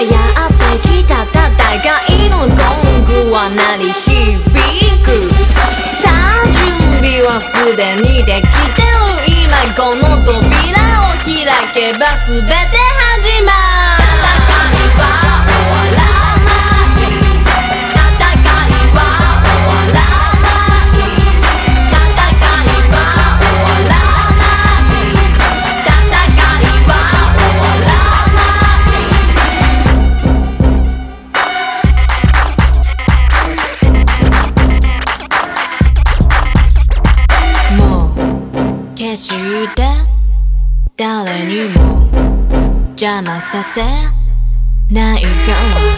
やってきた戦いのゴングは鳴り響く。さあ準備はすでにできてる。今この扉を開けば全て始まる。う決して誰にも邪魔させないから